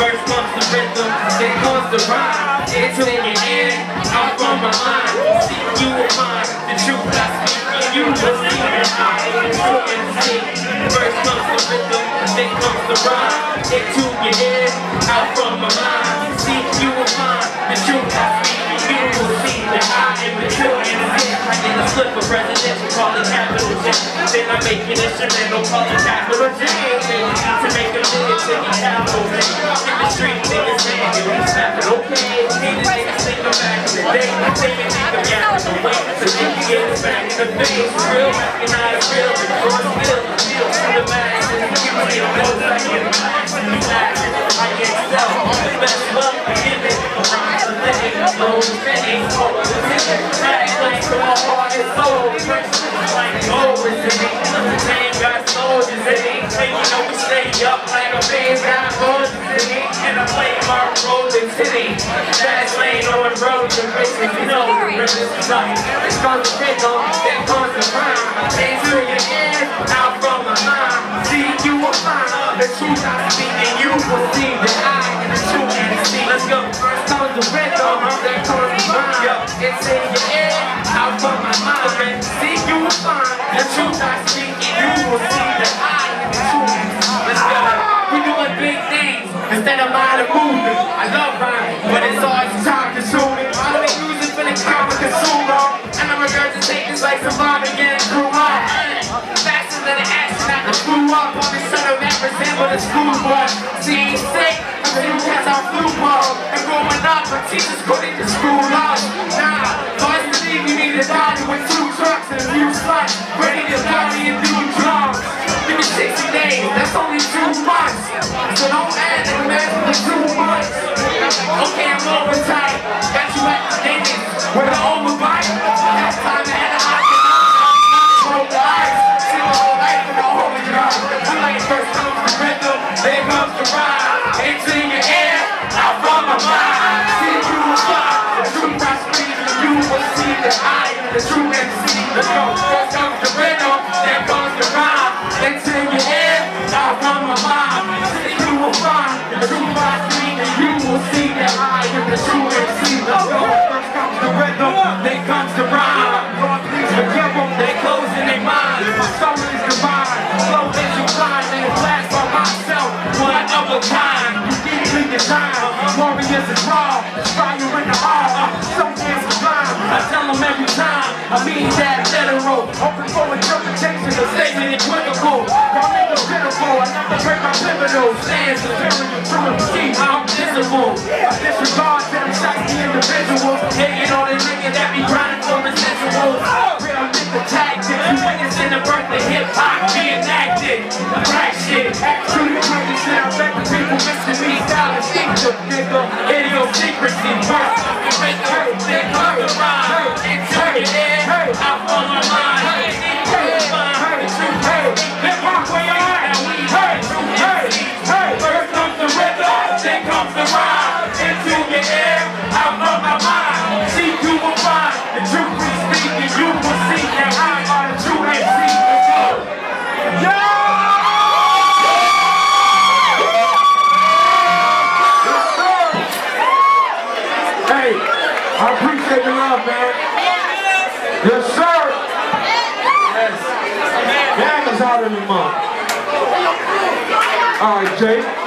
First comes the rhythm, then comes the rhyme. It's in your ear, out from my mind. See you will find the truth I speak. You will see that I am a. First comes the rhythm, then comes the rhyme. Into your ear, out from my mind. See you will find the truth MC. I get a slip for presidential, call it capital J. Then I make an instrumental, call it capital J. To make a million, take a capital J. In the street, niggas saying you ain't snapping, okay. Need a nigga think I'm back in the day. They can I'm yapping away. So then you get it back in the face. Real, recognize real. Record still, feel to the max. And you can the. The it. Precious like gold is in it. The same got soldiers in it. And you know we stay up like a band got soldiers in it. And I play my role in city. Fast lane on road, the races, you know, the rivers is up. It's gonna pick on, then comes the rhyme. Into your ears, out from my mind. See, you will find the truth I speak, and you will see that I am the true MC. Let's go. First comes the rhythm, then comes the rhyme. It's in your ear, out from my mind. See, you will find the truth I speak, you will see that I am the true MC. Let's go. We doing big things instead of minor movement. I love rhyming, but it's always time consuming. I only use it for the common consumer. And I'm regurgitating like some bomb again through Faster than an astronaut to screw up on the son of that resemble the school bus. See, ain't sick, I'm the cats on ball. And growing up, teachers couldn't just school us. Doctor with two trucks and a few sluts. Ready to party and do drugs. Give me 60 days, that's only two months. So don't add the math for two months. Okay, I'm over tight. Got you at the Denny's with an overbite. Last time I had a hot of a kind, you deeply designed. Warriors is raw, fire in the heart. So is sublime. I tell them every time, I mean that literal. Open for interpretation, the statement equivocal. Y'all niggas pitiful, I never break my pivotal. Stand superior to the machine, I'm visible. I disregard to them shiny individuals. Hating on the nigga that be grinding for residuals. Real nigga tactic, you witnessing the birth of hip hop reenacted. Black shit, truly crazy Instinctive, nigga. Idiosyncrasy, birth of the rhythm. Then comes the rhyme. Into your ear, out on my mind. Into your mind, the truth. Hip hop, where you at? Now we hey, hey. First comes the rhythm, then comes the rhyme. Into your ear, out of my mind. Appreciate man. Yes, sir. Yes. Gang is out in the month. All right, Jay.